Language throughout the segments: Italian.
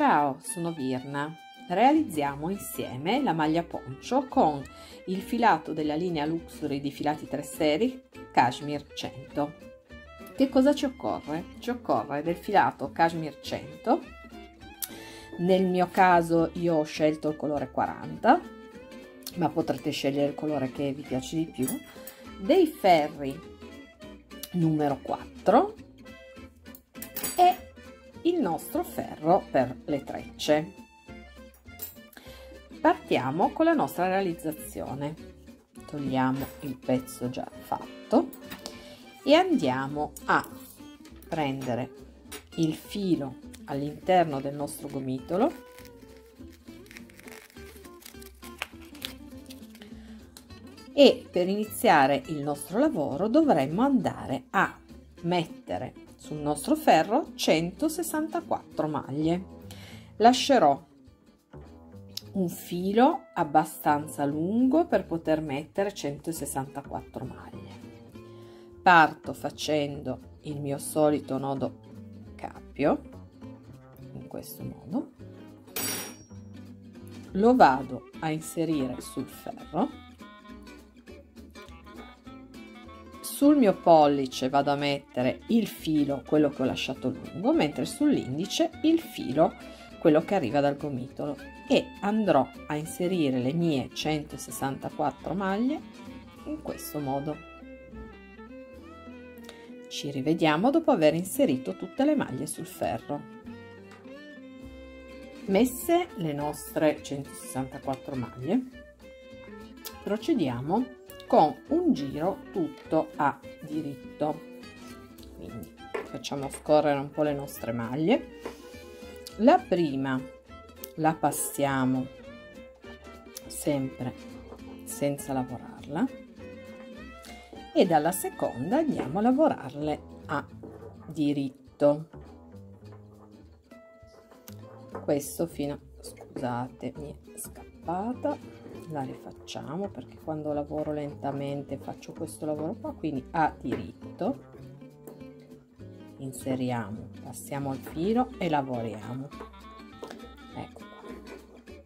Ciao, sono Virna. Realizziamo insieme la maglia poncio con il filato della linea Luxury di filati 3 seri Cashmere 100. Che cosa ci occorre? Ci occorre del filato Cashmere 100. Nel mio caso io ho scelto il colore 40, ma potrete scegliere il colore che vi piace di più. Dei ferri numero 4 e il nostro ferro per le trecce. Partiamo con la nostra realizzazione. Togliamo il pezzo già fatto e andiamo a prendere il filo all'interno del nostro gomitolo e per iniziare il nostro lavoro dovremmo andare a mettere sul nostro ferro 164 maglie. Lascerò un filo abbastanza lungo per poter mettere 164 maglie. Parto facendo il mio solito nodo cappio in questo modo. Lo vado a inserire sul ferro sul mio pollice vado a mettere il filo quello che ho lasciato lungo mentre sull'indice il filo quello che arriva dal gomitolo. E andrò a inserire le mie 164 maglie in questo modo. Ci rivediamo dopo aver inserito tutte le maglie sul ferro. Messe le nostre 164 maglie procediamo con un giro tutto a diritto. Quindi. Facciamo scorrere un po le nostre maglie. La prima la passiamo sempre senza lavorarla. E dalla seconda andiamo a lavorarle a diritto. Questo fino scusate mi è scappata la rifacciamo perché quando lavoro lentamente faccio questo lavoro qua quindi a diritto. Inseriamo passiamo il filo e lavoriamo. Ecco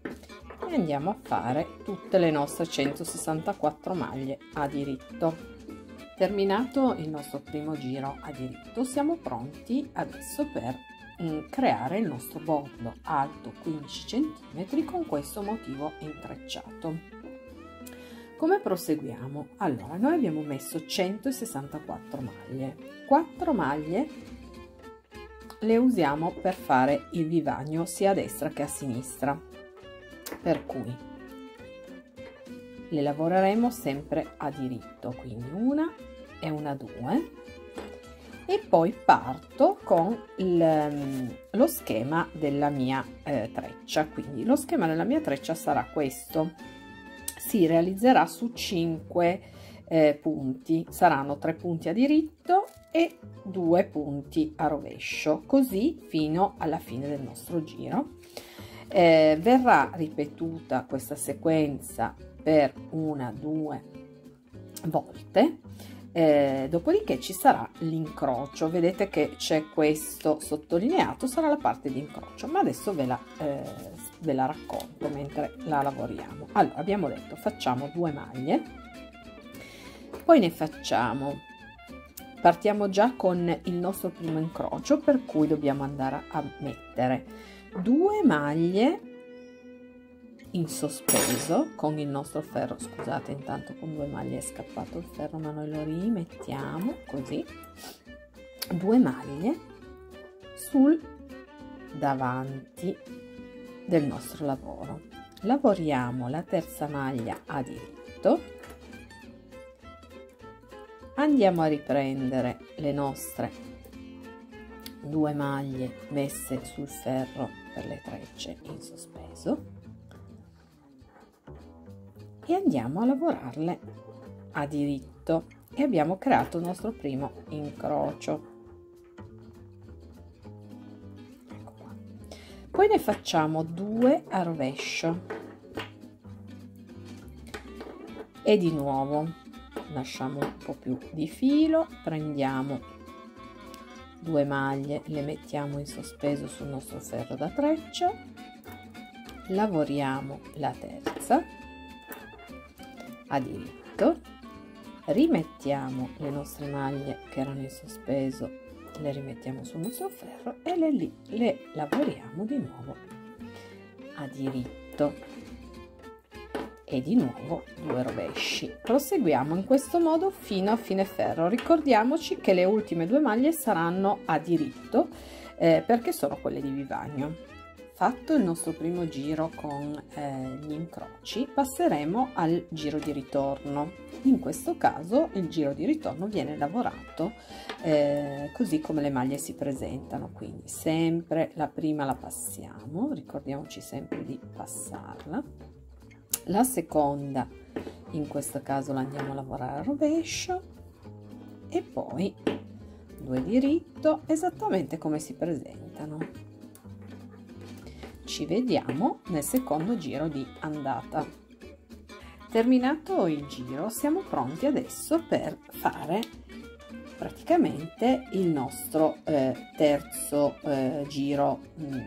qua. E andiamo a fare tutte le nostre 164 maglie a diritto. Terminato il nostro primo giro a diritto siamo pronti adesso per creare il nostro bordo alto 15 cm con questo motivo intrecciato. Come proseguiamo? Allora noi abbiamo messo 164 maglie. 4 maglie le usiamo per fare il vivagno sia a destra che a sinistra per cui le lavoreremo sempre a diritto quindi una e una due e poi parto con il, ehm, lo schema della mia eh, treccia. Quindi lo schema della mia treccia sarà questo. Si realizzerà su 5 eh, punti. Saranno 3 punti a diritto e 2 punti a rovescio. Così fino alla fine del nostro giro. Eh, verrà ripetuta questa sequenza per una due volte eh, dopodiché ci sarà l'incrocio. Vedete che c'è questo sottolineato sarà la parte di incrocio ma adesso ve la, eh, ve la racconto mentre la lavoriamo. Allora abbiamo detto facciamo due maglie poi ne facciamo. Partiamo già con il nostro primo incrocio per cui dobbiamo andare a mettere due maglie in sospeso con il nostro ferro. Scusate intanto con due maglie è scappato il ferro ma noi lo rimettiamo così. Due maglie sul davanti del nostro lavoro. Lavoriamo la terza maglia a diritto. Andiamo a riprendere le nostre due maglie messe sul ferro per le trecce in sospeso e andiamo a lavorarle a diritto. E abbiamo creato il nostro primo incrocio. Ecco poi ne facciamo due a rovescio. E di nuovo lasciamo un po più di filo prendiamo due maglie le mettiamo in sospeso sul nostro ferro da treccia lavoriamo la terza a diritto rimettiamo le nostre maglie che erano in sospeso le rimettiamo sul nostro ferro e le, le lavoriamo di nuovo a diritto. E di nuovo due rovesci. Proseguiamo in questo modo fino a fine ferro. Ricordiamoci che le ultime due maglie saranno a diritto eh, perché sono quelle di vivagno fatto il nostro primo giro con eh, gli incroci passeremo al giro di ritorno. In questo caso il giro di ritorno viene lavorato eh, così come le maglie si presentano quindi sempre la prima la passiamo ricordiamoci sempre di passarla. La seconda in questo caso la andiamo a lavorare a rovescio. E poi due diritto esattamente come si presentano ci vediamo nel secondo giro di andata. Terminato il giro siamo pronti adesso per fare praticamente il nostro eh, terzo eh, giro mh, mm,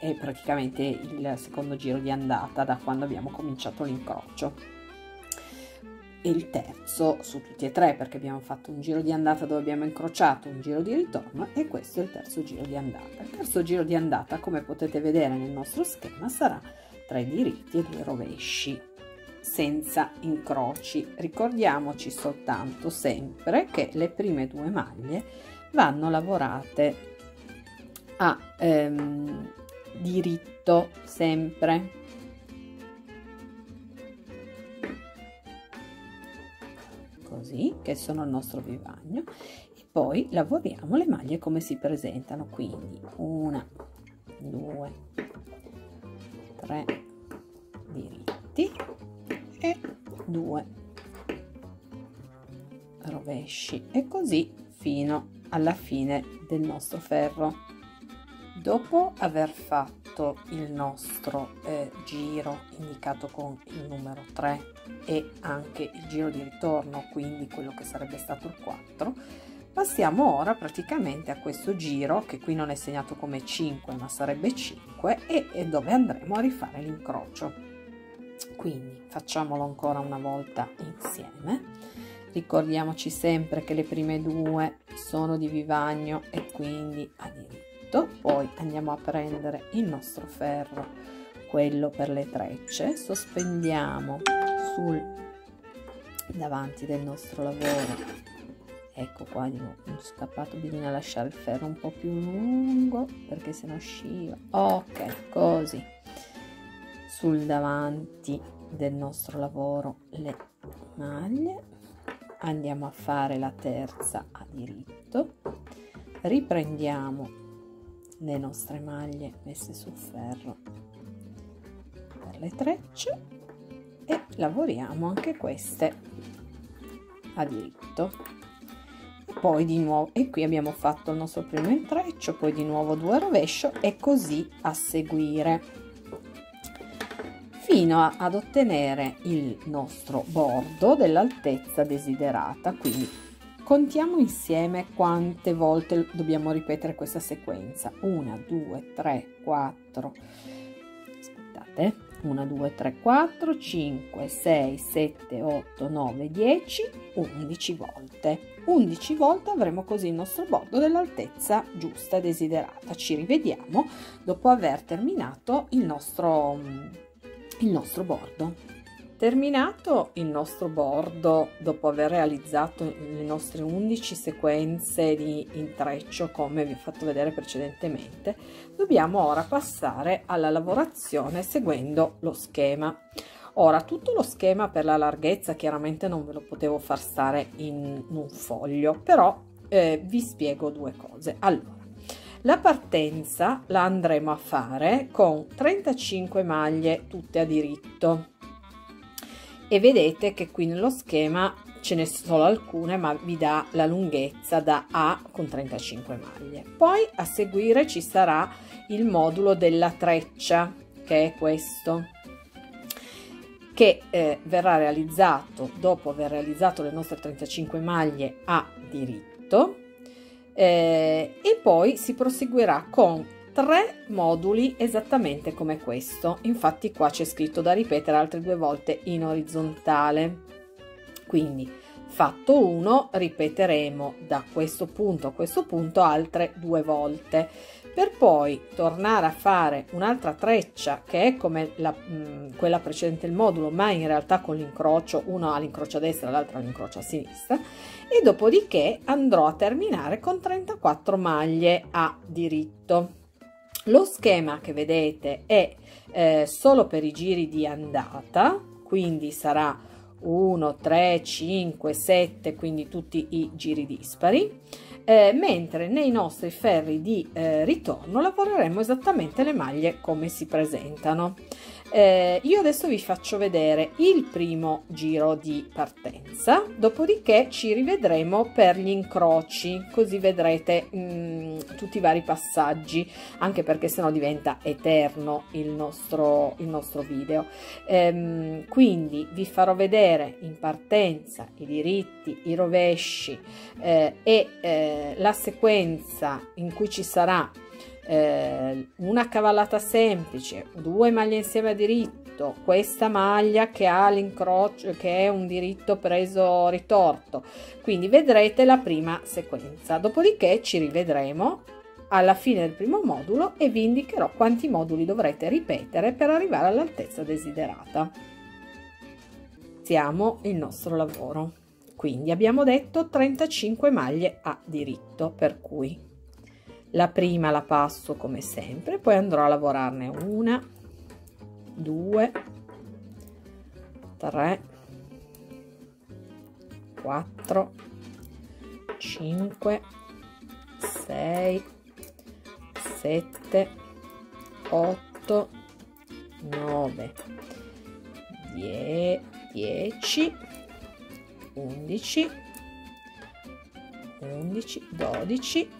è praticamente il secondo giro di andata da quando abbiamo cominciato l'incrocio e il terzo su tutti e tre perché abbiamo fatto un giro di andata dove abbiamo incrociato un giro di ritorno e questo è il terzo giro di andata. Il terzo giro di andata come potete vedere nel nostro schema sarà tre diritti e due rovesci senza incroci. Ricordiamoci soltanto sempre che le prime due maglie vanno lavorate a ehm, diritto sempre così che sono il nostro vivagno e poi lavoriamo le maglie come si presentano quindi una due tre diritti e due rovesci. E così fino alla fine del nostro ferro. Dopo aver fatto il nostro eh, giro indicato con il numero 3 e anche il giro di ritorno, quindi quello che sarebbe stato il 4, passiamo ora praticamente a questo giro che qui non è segnato come 5 ma sarebbe 5 e, e dove andremo a rifare l'incrocio. Quindi facciamolo ancora una volta insieme. Ricordiamoci sempre che le prime due sono di vivagno e quindi a diritto poi andiamo a prendere il nostro ferro quello per le trecce sospendiamo sul davanti del nostro lavoro. Ecco qua di nuovo scappato bisogna lasciare il ferro un po più lungo perché se no scivola ok così. Sul davanti del nostro lavoro le maglie. Andiamo a fare la terza a diritto. Riprendiamo le nostre maglie messe sul ferro per le trecce e lavoriamo anche queste a diritto. Poi di nuovo e qui abbiamo fatto il nostro primo intreccio poi di nuovo due rovescio e così a seguire. Fino a, ad ottenere il nostro bordo dell'altezza desiderata. Quindi Contiamo insieme quante volte dobbiamo ripetere questa sequenza. 1, 2, 3, 4, aspettate, 1, 2, 3, 4, 5, 6, 7, 8, 9, 10, 11 volte. 11 volte avremo così il nostro bordo dell'altezza giusta desiderata. Ci rivediamo dopo aver terminato il nostro, il nostro bordo. Terminato il nostro bordo, dopo aver realizzato le nostre 11 sequenze di intreccio come vi ho fatto vedere precedentemente, dobbiamo ora passare alla lavorazione seguendo lo schema. Ora, tutto lo schema per la larghezza chiaramente non ve lo potevo far stare in un foglio, però eh, vi spiego due cose. Allora, la partenza la andremo a fare con 35 maglie tutte a diritto e vedete che qui nello schema ce ne sono alcune ma vi dà la lunghezza da A con 35 maglie. Poi a seguire ci sarà il modulo della treccia che è questo che eh, verrà realizzato dopo aver realizzato le nostre 35 maglie a diritto. Eh, e poi si proseguirà con tre moduli esattamente come questo. Infatti qua c'è scritto da ripetere altre due volte in orizzontale. Quindi fatto uno ripeteremo da questo punto a questo punto altre due volte. Per poi tornare a fare un'altra treccia che è come la, mh, quella precedente il modulo ma in realtà con l'incrocio uno all'incrocio a destra l'altro all'incrocio a sinistra e dopodiché andrò a terminare con 34 maglie a diritto lo schema che vedete è eh, solo per i giri di andata quindi sarà 1, 3, 5, 7, quindi tutti i giri dispari, eh, mentre nei nostri ferri di eh, ritorno lavoreremo esattamente le maglie come si presentano. Eh, io adesso vi faccio vedere il primo giro di partenza, dopodiché ci rivedremo per gli incroci, così vedrete mh, mm, tutti i vari passaggi, anche perché sennò diventa eterno il nostro, il nostro video. Ehm, quindi vi farò vedere in partenza i diritti, i rovesci eh, e eh, la sequenza in cui ci sarà eh, una cavallata semplice, due maglie insieme a diritto, questa maglia che ha l'incrocio, che è un diritto preso ritorto. Quindi vedrete la prima sequenza. Dopodiché ci rivedremo alla fine del primo modulo e vi indicherò quanti moduli dovrete ripetere per arrivare all'altezza desiderata. Iniziamo il nostro lavoro. Quindi abbiamo detto 35 maglie a diritto, per cui la prima la passo come sempre poi andrò a lavorarne una due tre quattro cinque sei sette otto nove dieci undici undici dodici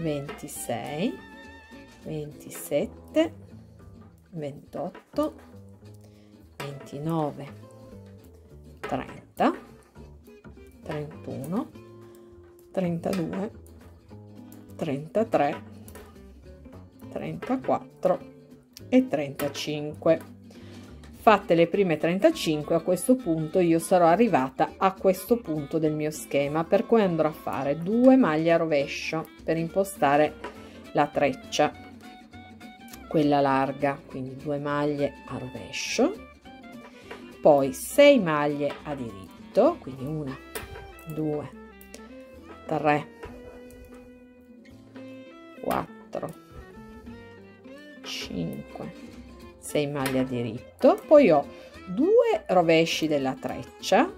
26 27 28 29 30 31 32 33 34 e 35 fatte le prime 35 a questo punto io sarò arrivata a questo punto del mio schema. Per cui andrò a fare due maglie a rovescio per impostare la treccia quella larga quindi due maglie a rovescio poi 6 maglie a diritto quindi una due tre quattro cinque 6 maglie a diritto. Poi ho due rovesci della treccia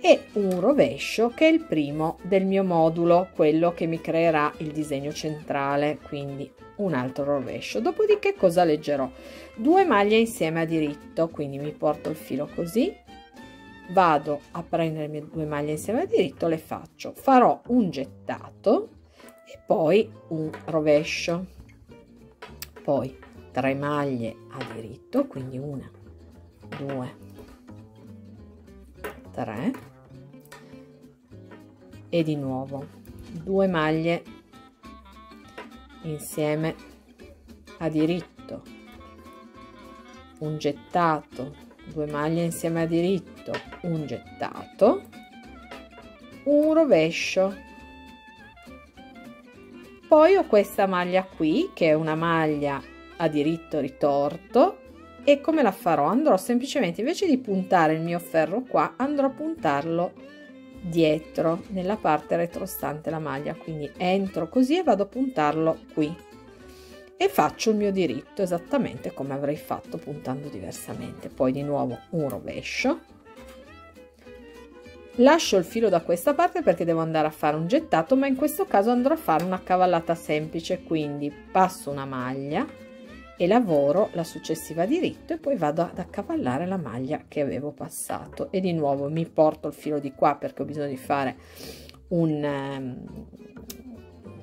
e un rovescio che è il primo del mio modulo quello che mi creerà il disegno centrale quindi un altro rovescio. Dopodiché cosa leggerò? Due maglie insieme a diritto quindi mi porto il filo così. Vado a prendermi due maglie insieme a diritto le faccio. Farò un gettato e poi un rovescio. Poi 3 maglie a diritto quindi una due tre. E di nuovo due maglie insieme a diritto. Un gettato due maglie insieme a diritto un gettato. Un rovescio poi ho questa maglia qui che è una maglia a diritto ritorto e come la farò? Andrò semplicemente invece di puntare il mio ferro qua andrò a puntarlo dietro nella parte retrostante la maglia. Quindi entro così e vado a puntarlo qui. E faccio il mio diritto esattamente come avrei fatto puntando diversamente. Poi di nuovo un rovescio lascio il filo da questa parte perché devo andare a fare un gettato ma in questo caso andrò a fare una cavallata semplice. Quindi passo una maglia e lavoro la successiva diritto e poi vado ad accavallare la maglia che avevo passato. E di nuovo mi porto il filo di qua perché ho bisogno di fare un ehm,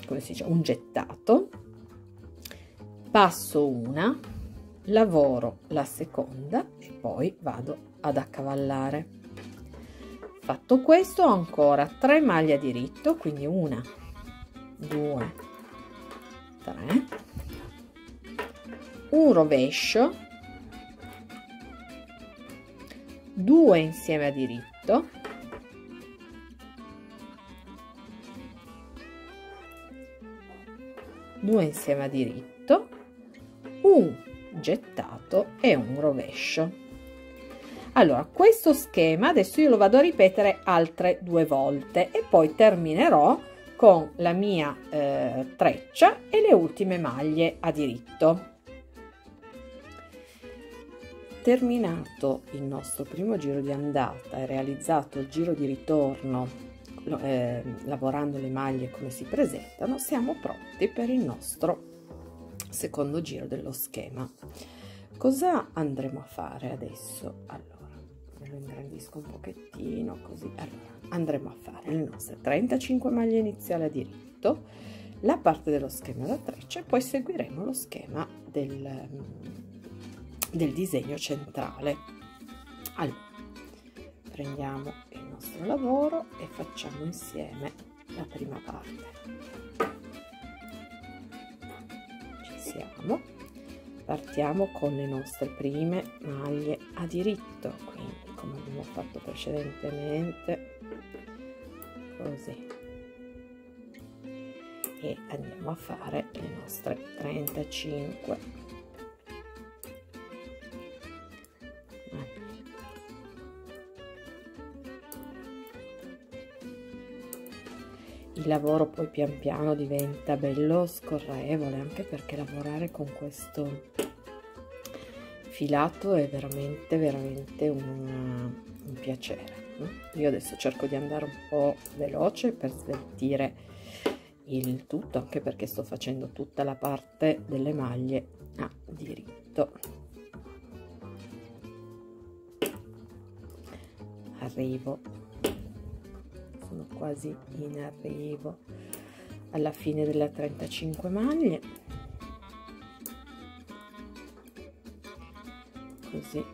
come si dice un gettato. Passo una lavoro la seconda e poi vado ad accavallare fatto questo ho ancora 3 maglie a diritto quindi una 2 3 un rovescio 2 insieme a diritto due insieme a diritto un gettato e un rovescio allora, questo schema adesso io lo vado a ripetere altre due volte e poi terminerò con la mia eh, treccia e le ultime maglie a diritto. Terminato il nostro primo giro di andata e realizzato il giro di ritorno eh, lavorando le maglie come si presentano, siamo pronti per il nostro secondo giro dello schema. Cosa andremo a fare adesso? Allora, lo ingrandisco un pochettino così. Andremo a fare le nostre 35 maglie iniziali a diritto la parte dello schema da treccia e poi seguiremo lo schema del, del disegno centrale. Allora prendiamo il nostro lavoro e facciamo insieme la prima parte. Ci siamo. Partiamo con le nostre prime maglie a diritto quindi come abbiamo fatto precedentemente. Così. E andiamo a fare le nostre 35 il lavoro poi pian piano diventa bello scorrevole anche perché lavorare con questo filato è veramente veramente un, un piacere io adesso cerco di andare un po' veloce per sveltire il tutto anche perché sto facendo tutta la parte delle maglie a diritto. Arrivo. Sono quasi in arrivo. Alla fine delle 35 maglie così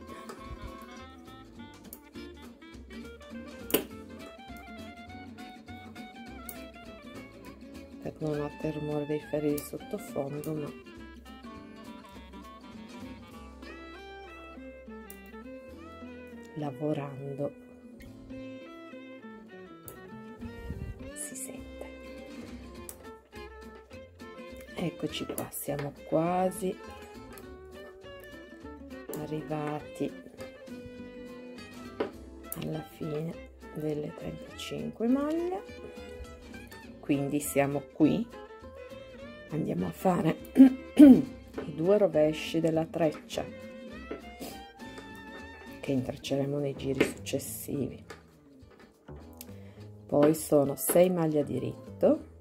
per non aver rumore dei ferri di sottofondo ma lavorando si sente. Eccoci qua siamo quasi arrivati alla fine delle 35 maglie quindi siamo qui. Andiamo a fare i due rovesci della treccia che intrecceremo nei giri successivi. Poi sono 6 maglie diritto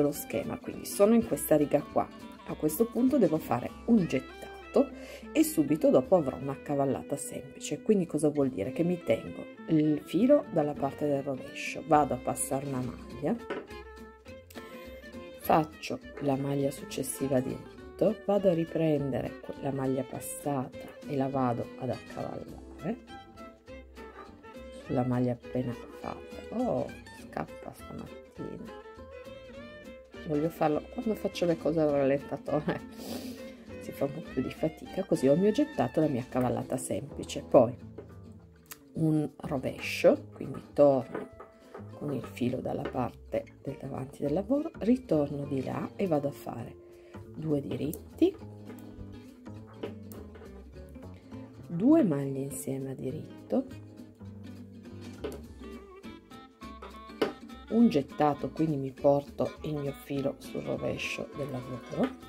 inizio lo schema quindi sono in questa riga qua. A questo punto devo fare un gettato e subito dopo avrò una cavallata semplice. Quindi cosa vuol dire? Che mi tengo il filo dalla parte del rovescio vado a passare una maglia faccio la maglia successiva diritto vado a riprendere la maglia passata e la vado ad accavallare. Sulla maglia appena fatta. Oh scappa stamattina voglio farlo. Quando faccio le cose al rallentatore si fa un po' più di fatica così ho mio gettato la mia cavallata semplice. Poi un rovescio quindi torno con il filo dalla parte del davanti del lavoro ritorno di là e vado a fare due diritti. Due maglie insieme a diritto un gettato quindi mi porto il mio filo sul rovescio del lavoro.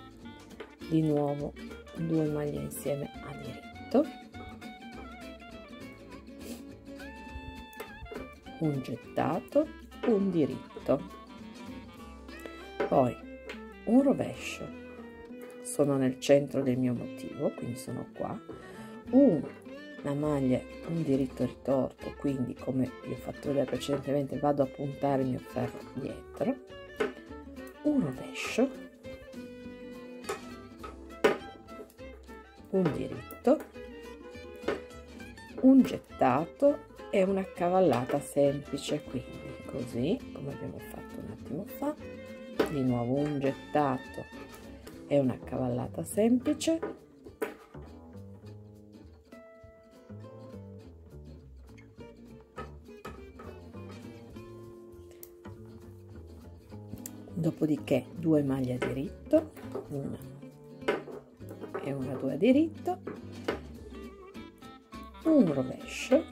Di nuovo due maglie insieme a diritto. Un gettato un diritto. Poi un rovescio. Sono nel centro del mio motivo quindi sono qua una maglia un diritto ritorto quindi come vi ho fatto vedere precedentemente vado a puntare il mio ferro dietro. Un rovescio. Un diritto. Un gettato e una cavallata semplice quindi così come abbiamo fatto un attimo fa. Di nuovo un gettato e una cavallata semplice dopodiché due maglie a diritto una e una due a diritto un rovescio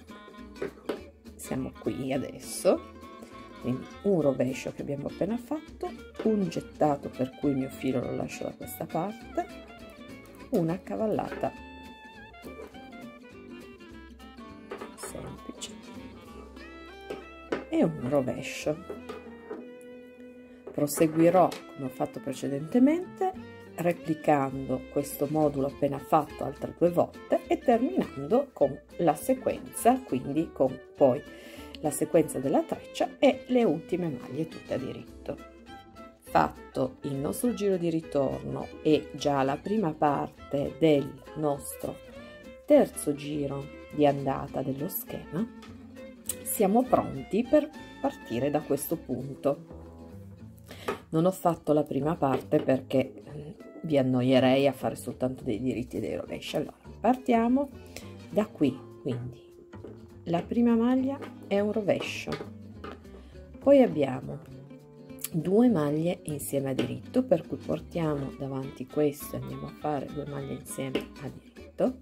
siamo qui adesso quindi un rovescio che abbiamo appena fatto un gettato per cui il mio filo lo lascio da questa parte una cavallata. Semplice. E un rovescio proseguirò come ho fatto precedentemente replicando questo modulo appena fatto altre due volte e terminando con la sequenza quindi con poi la sequenza della treccia e le ultime maglie tutte a diritto. Fatto il nostro giro di ritorno e già la prima parte del nostro terzo giro di andata dello schema siamo pronti per partire da questo punto non ho fatto la prima parte perché eh, vi annoierei a fare soltanto dei diritti e dei rovesci. Allora partiamo da qui quindi. La prima maglia è un rovescio. Poi abbiamo due maglie insieme a diritto per cui portiamo davanti questo andiamo a fare due maglie insieme a diritto.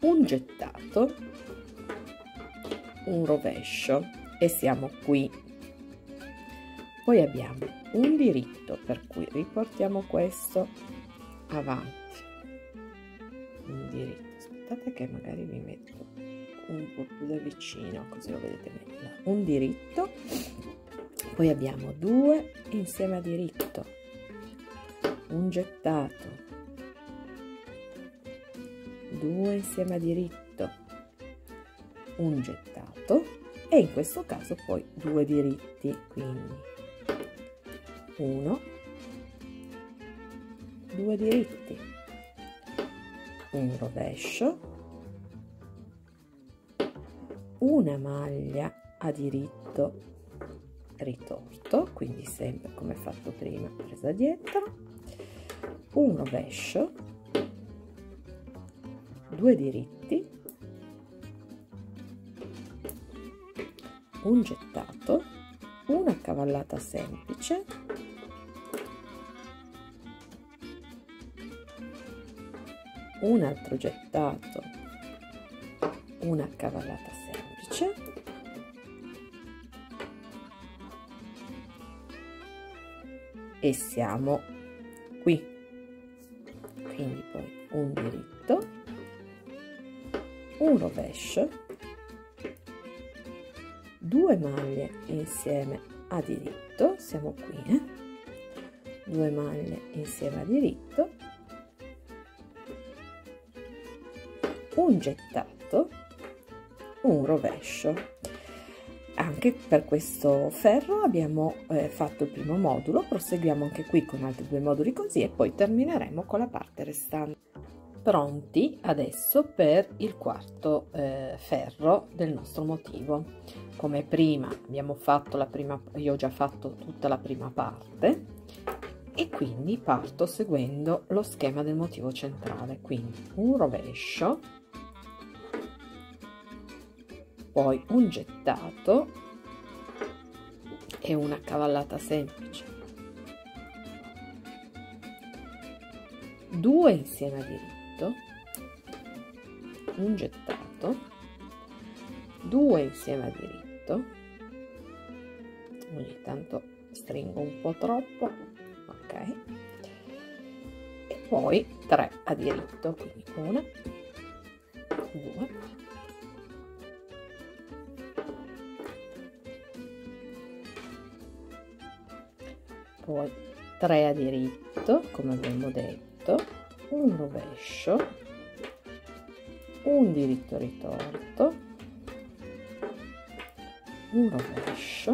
Un gettato un rovescio e siamo qui. Poi abbiamo un diritto per cui riportiamo questo avanti. Un diritto. Aspettate che magari vi metto un po' più da vicino così lo vedete meglio. Un diritto. Poi abbiamo due insieme a diritto. Un gettato. Due insieme a diritto. Un gettato e in questo caso poi due diritti quindi uno due diritti un rovescio una maglia a diritto ritorto quindi sempre come fatto prima presa dietro un rovescio due diritti un gettato, una cavallata semplice, un altro gettato, una cavallata semplice, e siamo qui. Quindi poi un diritto, un rovescio, maglie insieme a diritto siamo qui eh? due maglie insieme a diritto. Un gettato un rovescio. Anche per questo ferro abbiamo eh, fatto il primo modulo. Proseguiamo anche qui con altri due moduli così e poi termineremo con la parte restante. Pronti adesso per il quarto eh, ferro del nostro motivo come prima abbiamo fatto la prima io ho già fatto tutta la prima parte e quindi parto seguendo lo schema del motivo centrale. Quindi un rovescio poi un gettato e una cavallata semplice. Due insieme a diritto un gettato due insieme a diritto. Ogni tanto stringo un po' troppo ok. E poi 3 a diritto quindi una 2 poi 3 a diritto come abbiamo detto un rovescio un diritto ritorto un rovescio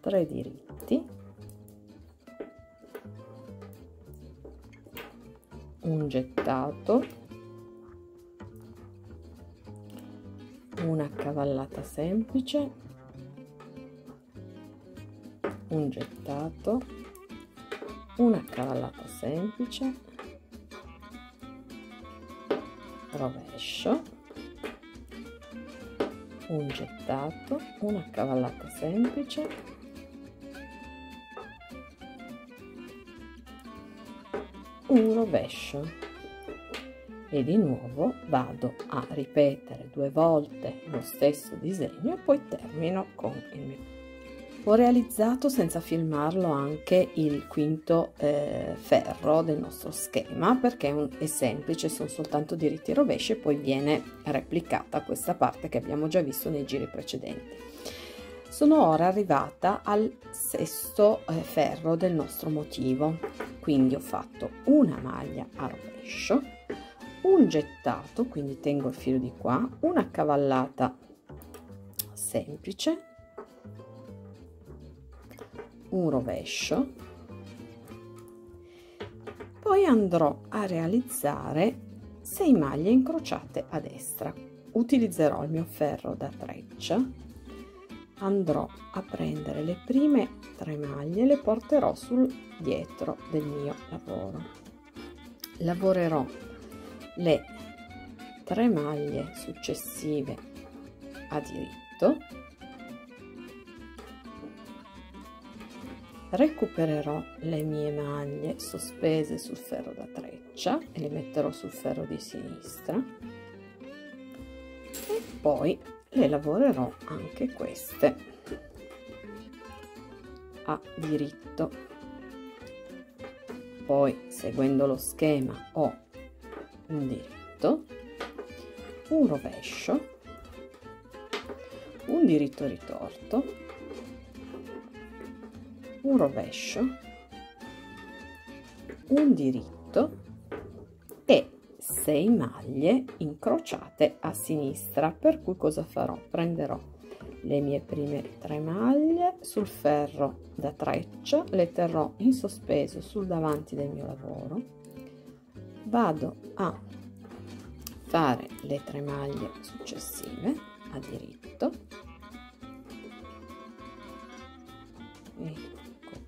3 diritti un gettato una cavallata semplice un gettato una cavallata semplice rovescio un gettato una cavallata semplice. Un rovescio. E di nuovo vado a ripetere due volte lo stesso disegno e poi termino con il mio ho realizzato senza filmarlo anche il quinto eh, ferro del nostro schema perché è, un, è semplice, sono soltanto diritti rovesci e poi viene replicata questa parte che abbiamo già visto nei giri precedenti. Sono ora arrivata al sesto eh, ferro del nostro motivo, quindi ho fatto una maglia a rovescio, un gettato, quindi tengo il filo di qua, una cavallata semplice, un rovescio. Poi andrò a realizzare 6 maglie incrociate a destra. Utilizzerò il mio ferro da treccia. Andrò a prendere le prime tre maglie le porterò sul dietro del mio lavoro. Lavorerò le tre maglie successive a diritto recupererò le mie maglie sospese sul ferro da treccia e le metterò sul ferro di sinistra. E poi le lavorerò anche queste. A diritto. Poi seguendo lo schema ho un diritto un rovescio un diritto ritorto un rovescio un diritto e 6 maglie incrociate a sinistra. Per cui cosa farò? Prenderò le mie prime tre maglie sul ferro da treccia le terrò in sospeso sul davanti del mio lavoro. Vado a fare le tre maglie successive a diritto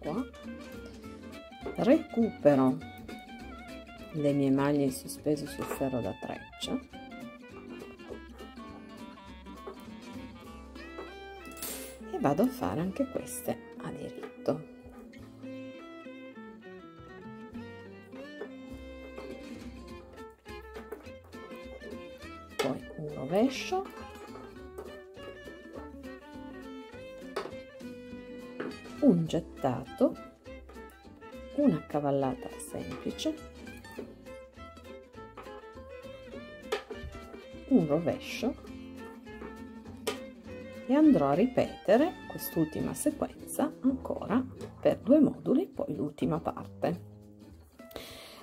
qua recupero le mie maglie in sospeso sul ferro da treccia. E vado a fare anche queste a diritto. Poi un rovescio un gettato, una cavallata semplice, un rovescio e andrò a ripetere quest'ultima sequenza ancora per due moduli poi l'ultima parte.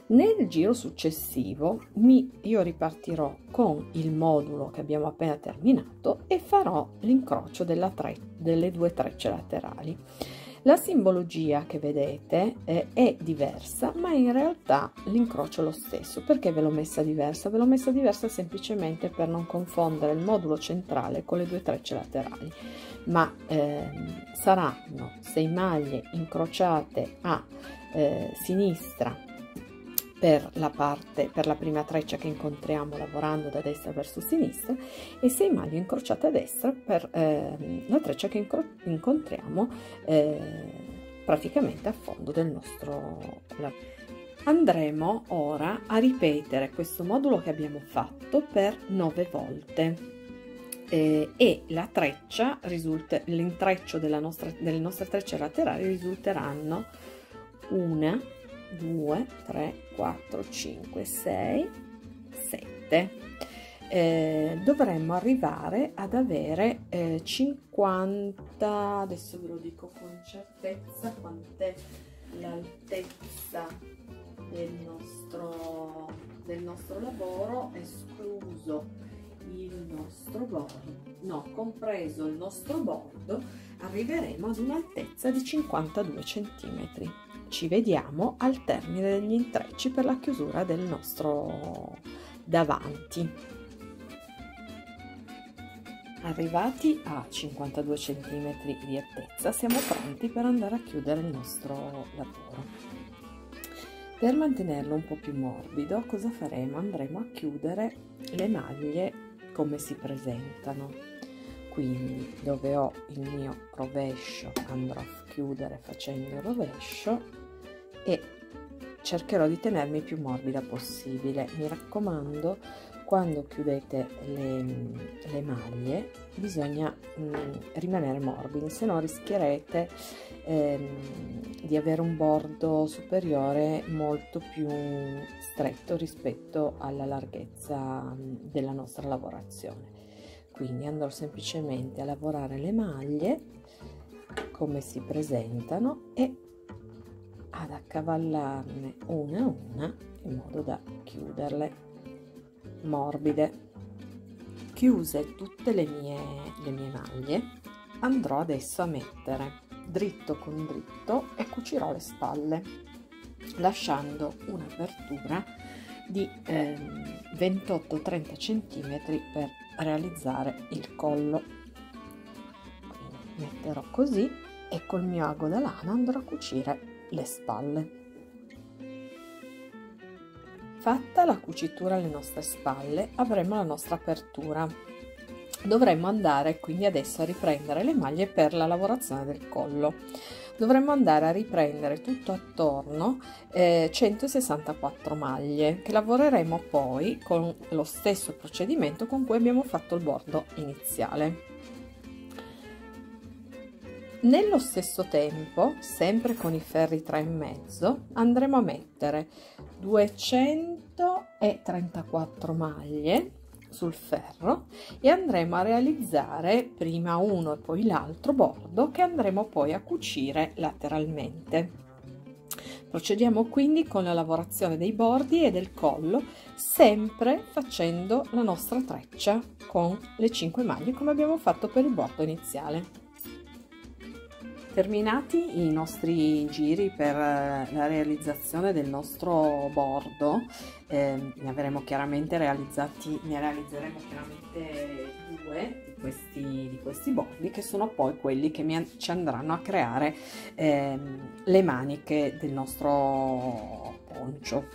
Nel giro successivo mi, io ripartirò con il modulo che abbiamo appena terminato e farò l'incrocio delle due trecce laterali. La simbologia che vedete eh, è diversa, ma in realtà l'incrocio lo stesso. Perché ve l'ho messa diversa? Ve l'ho messa diversa semplicemente per non confondere il modulo centrale con le due trecce laterali. Ma eh, saranno 6 maglie incrociate a eh, sinistra per la parte per la prima treccia che incontriamo lavorando da destra verso sinistra e 6 maglie incrociate a destra per eh, la treccia che incontriamo eh, praticamente a fondo del nostro lavoro. Andremo ora a ripetere questo modulo che abbiamo fatto per 9 volte eh, e la treccia risulta, l'intreccio della nostra, delle nostre trecce laterali risulteranno 1, 2, 3, 4, 5, 6, 7 eh, dovremmo arrivare ad avere eh, 50 adesso ve lo dico con certezza quant'è l'altezza del nostro, del nostro lavoro escluso il nostro bordo no compreso il nostro bordo arriveremo ad un'altezza di 52 centimetri ci vediamo al termine degli intrecci per la chiusura del nostro davanti Arrivati a 52 cm di altezza siamo pronti per andare a chiudere il nostro lavoro. Per mantenerlo un po' più morbido cosa faremo? Andremo a chiudere le maglie come si presentano. Quindi dove ho il mio rovescio andrò a chiudere facendo il rovescio e cercherò di tenermi più morbida possibile. Mi raccomando quando chiudete le, le maglie bisogna mh, mm, rimanere morbidi se no rischierete ehm, di avere un bordo superiore molto più stretto rispetto alla larghezza mm, della nostra lavorazione quindi andrò semplicemente a lavorare le maglie come si presentano e ad accavallarne una a una in modo da chiuderle morbide. Chiuse tutte le mie, le mie maglie, andrò adesso a mettere dritto con dritto e cucirò le spalle, lasciando un'apertura di eh, 28-30 cm per realizzare il collo. Quindi metterò così e col mio ago da lana andrò a cucire le spalle. Fatta la cucitura alle nostre spalle avremo la nostra apertura. Dovremmo andare quindi adesso a riprendere le maglie per la lavorazione del collo. Dovremmo andare a riprendere tutto attorno eh, 164 maglie che lavoreremo poi con lo stesso procedimento con cui abbiamo fatto il bordo iniziale. Nello stesso tempo, sempre con i ferri 3,5, andremo a mettere 234 maglie sul ferro e andremo a realizzare prima uno e poi l'altro bordo che andremo poi a cucire lateralmente. Procediamo quindi con la lavorazione dei bordi e del collo, sempre facendo la nostra treccia con le 5 maglie come abbiamo fatto per il bordo iniziale. Terminati i nostri giri per eh, la realizzazione del nostro bordo, eh, ne avremo chiaramente realizzati, ne realizzeremo chiaramente due di questi, di questi bordi che sono poi quelli che mi, ci andranno a creare eh, le maniche del nostro poncio.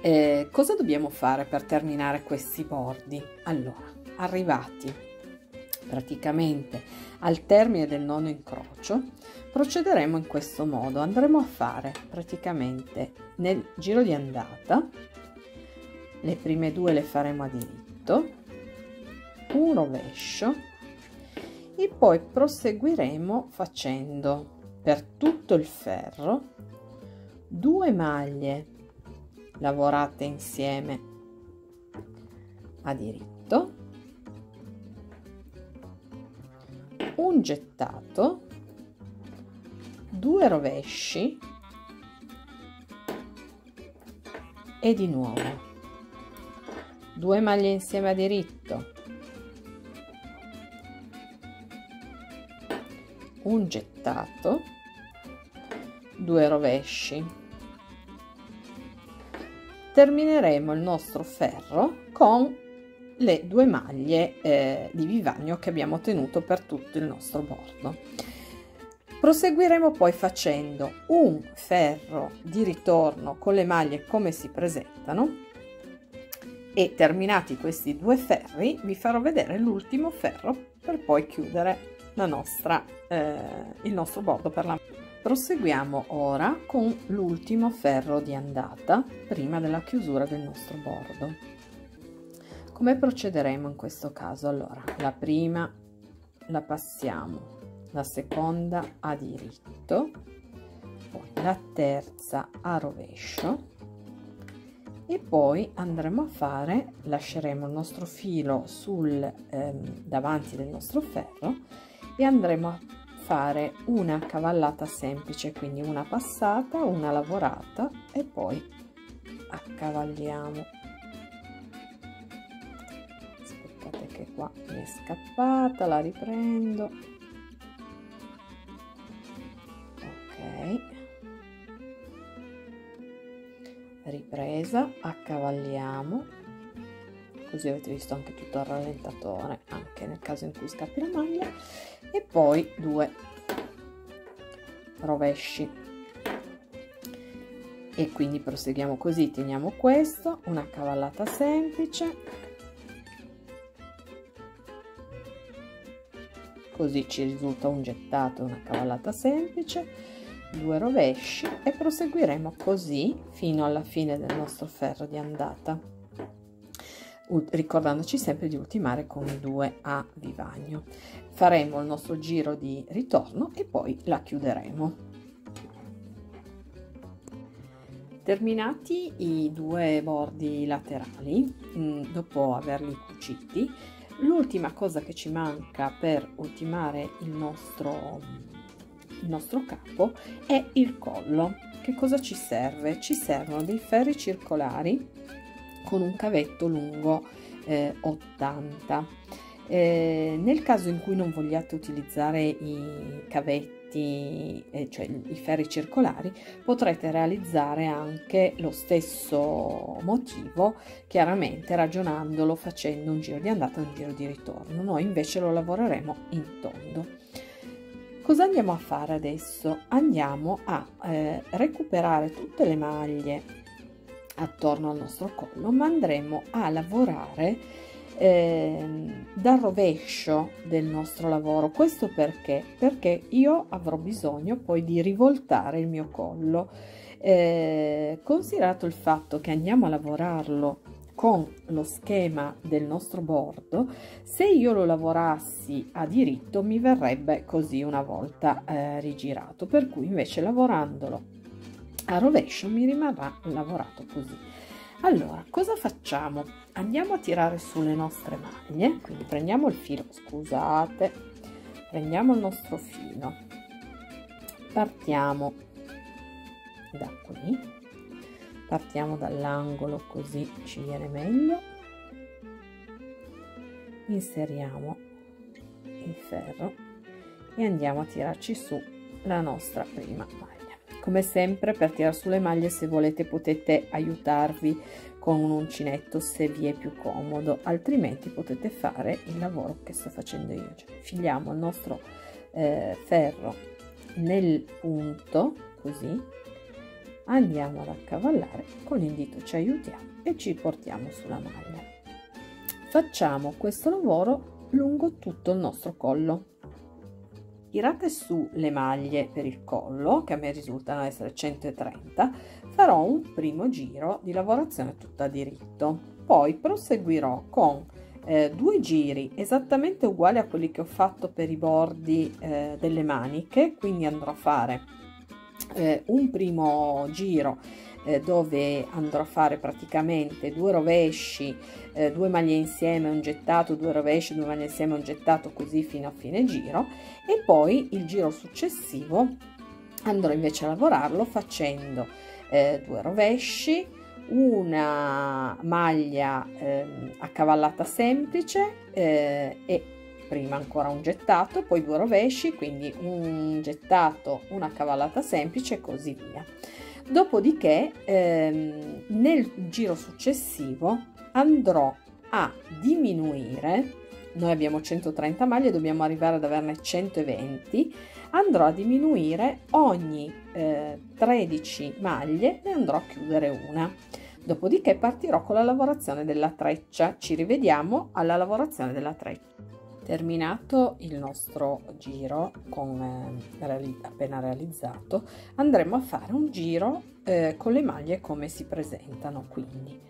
Eh, cosa dobbiamo fare per terminare questi bordi? Allora, arrivati praticamente al termine del nono incrocio procederemo in questo modo. Andremo a fare praticamente nel giro di andata le prime due le faremo a diritto un rovescio e poi proseguiremo facendo per tutto il ferro due maglie lavorate insieme a diritto un gettato, due rovesci e di nuovo due maglie insieme a diritto, un gettato, due rovesci. Termineremo il nostro ferro con le due maglie eh, di vivagno che abbiamo tenuto per tutto il nostro bordo. Proseguiremo poi facendo un ferro di ritorno con le maglie come si presentano e terminati questi due ferri vi farò vedere l'ultimo ferro per poi chiudere la nostra, eh, il nostro bordo per la proseguiamo ora con l'ultimo ferro di andata prima della chiusura del nostro bordo come procederemo in questo caso? Allora la prima la passiamo la seconda a diritto poi la terza a rovescio e poi andremo a fare lasceremo il nostro filo sul ehm, davanti del nostro ferro e andremo a fare una cavallata semplice quindi una passata una lavorata e poi accavalliamo è scappata la riprendo. Ok. Ripresa accavalliamo. Così avete visto anche tutto il rallentatore anche nel caso in cui scappi la maglia. E poi due rovesci. E quindi proseguiamo così teniamo questo una cavallata semplice così ci risulta un gettato una cavallata semplice due rovesci e proseguiremo così fino alla fine del nostro ferro di andata ricordandoci sempre di ultimare con due a vivagno faremo il nostro giro di ritorno e poi la chiuderemo. Terminati i due bordi laterali mm, dopo averli cuciti l'ultima cosa che ci manca per ultimare il nostro il nostro capo è il collo. Che cosa ci serve? Ci servono dei ferri circolari con un cavetto lungo eh, 80. Eh, nel caso in cui non vogliate utilizzare i cavetti, eh, cioè i ferri circolari, potrete realizzare anche lo stesso motivo, chiaramente ragionandolo facendo un giro di andata e un giro di ritorno. Noi invece lo lavoreremo in tondo. Cosa andiamo a fare adesso? Andiamo a eh, recuperare tutte le maglie attorno al nostro collo, ma andremo a lavorare eh, dal rovescio del nostro lavoro. Questo perché? Perché io avrò bisogno poi di rivoltare il mio collo. Eh, considerato il fatto che andiamo a lavorarlo con lo schema del nostro bordo se io lo lavorassi a diritto mi verrebbe così una volta eh, rigirato per cui invece lavorandolo a rovescio mi rimarrà lavorato così allora cosa facciamo? Andiamo a tirare sulle nostre maglie quindi prendiamo il filo scusate prendiamo il nostro filo. Partiamo da qui partiamo dall'angolo così ci viene meglio. Inseriamo il ferro e andiamo a tirarci su la nostra prima maglia come sempre per tirare sulle maglie se volete potete aiutarvi con un uncinetto se vi è più comodo altrimenti potete fare il lavoro che sto facendo io. Cioè, filiamo il nostro eh, ferro nel punto così andiamo ad accavallare con il dito ci aiutiamo e ci portiamo sulla maglia. Facciamo questo lavoro lungo tutto il nostro collo tirate su le maglie per il collo che a me risultano essere 130 farò un primo giro di lavorazione tutta diritto poi proseguirò con eh, due giri esattamente uguali a quelli che ho fatto per i bordi eh, delle maniche quindi andrò a fare eh, un primo giro eh, dove andrò a fare praticamente due rovesci, eh, due maglie insieme, un gettato, due rovesci, due maglie insieme, un gettato così fino a fine giro e poi il giro successivo andrò invece a lavorarlo facendo eh, due rovesci, una maglia eh, accavallata semplice eh, e prima ancora un gettato, poi due rovesci, quindi un gettato, una cavallata semplice e così via. Dopodiché ehm, nel giro successivo andrò a diminuire noi abbiamo 130 maglie dobbiamo arrivare ad averne 120 andrò a diminuire ogni eh, 13 maglie ne andrò a chiudere una. Dopodiché partirò con la lavorazione della treccia. Ci rivediamo alla lavorazione della treccia terminato il nostro giro con, eh, appena realizzato andremo a fare un giro eh, con le maglie come si presentano quindi.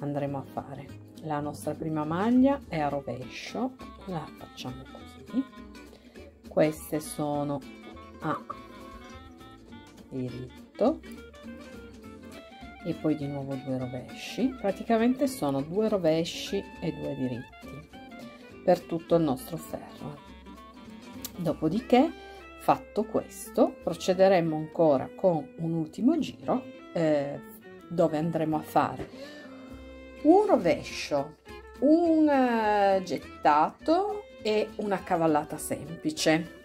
Andremo a fare la nostra prima maglia è a rovescio la facciamo così. Queste sono a diritto e poi di nuovo due rovesci. Praticamente sono due rovesci e due diritti per tutto il nostro ferro. Dopodiché fatto questo procederemo ancora con un ultimo giro eh, dove andremo a fare un rovescio un uh, gettato e una cavallata semplice.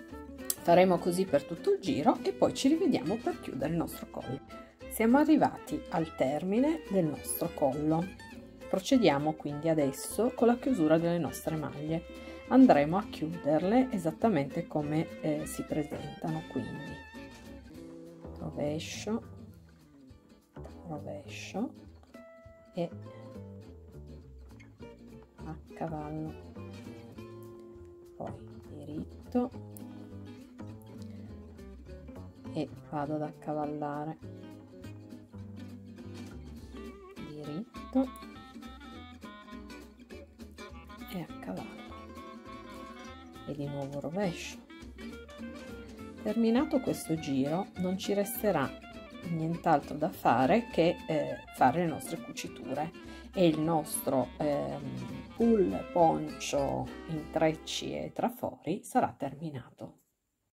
Faremo così per tutto il giro e poi ci rivediamo per chiudere il nostro collo. Siamo arrivati al termine del nostro collo procediamo quindi adesso con la chiusura delle nostre maglie. Andremo a chiuderle esattamente come eh, si presentano quindi. Rovescio. Rovescio. E a cavallo. Poi diritto. E vado ad accavallare. Diritto e a cavallo e di nuovo rovescio. Terminato questo giro non ci resterà nient'altro da fare che eh, fare le nostre cuciture e il nostro eh, pull poncio intrecci e trafori sarà terminato